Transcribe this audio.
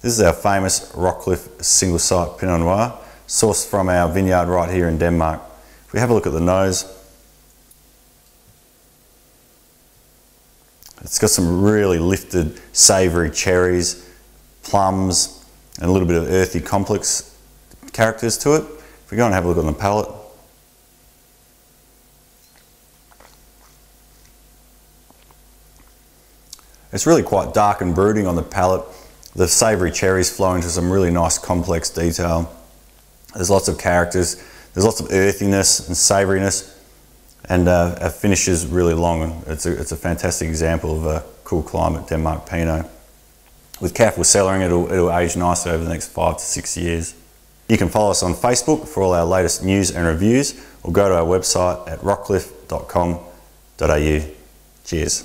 This is our famous Rockcliffe single site Pinot Noir, sourced from our vineyard right here in Denmark. If we have a look at the nose, it's got some really lifted, savoury cherries, plums, and a little bit of earthy complex characters to it. If we go and have a look on the palate, It's really quite dark and brooding on the palate. The savoury cherries flow into some really nice complex detail. There's lots of characters. There's lots of earthiness and savouriness. And uh, our finish is really long. It's a, it's a fantastic example of a cool climate Denmark Pinot. With careful cellaring, it'll, it'll age nicely over the next five to six years. You can follow us on Facebook for all our latest news and reviews or go to our website at rockcliffe.com.au. Cheers.